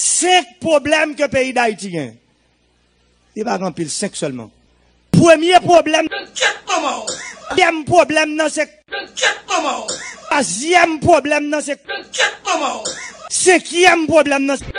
cinq problèmes que le pays d'Haïti a. Il va remplir cinq seulement. Premier problème, deuxième problème, non, c'est troisième problème, non, c'est cinquième problème, non, c'est